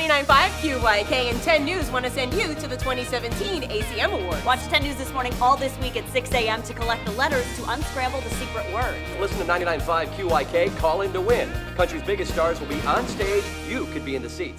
99.5 QYK and 10 News want to send you to the 2017 ACM Awards. Watch 10 News this morning all this week at 6 a.m. to collect the letters to unscramble the secret word. Listen to 99.5 QYK, call in to win. Country's biggest stars will be on stage. You could be in the seats.